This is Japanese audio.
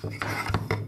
ハハハハ!